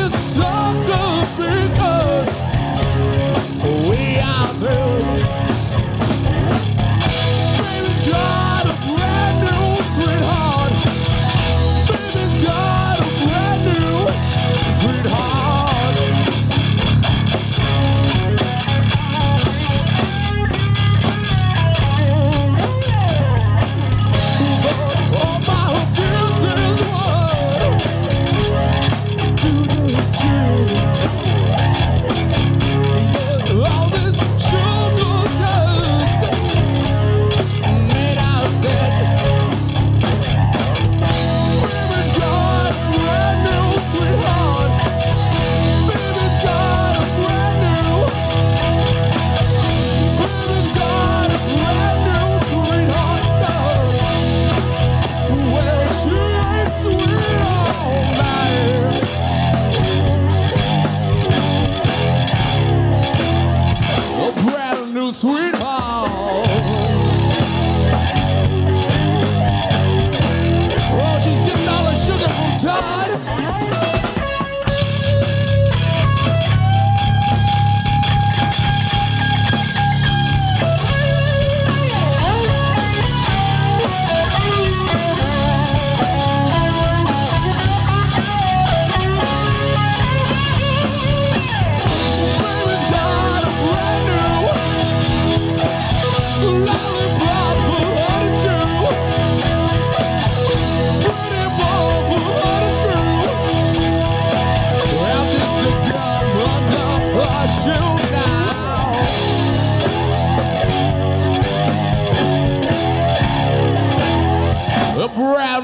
Throughout this brand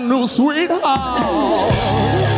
new sweetheart. Oh.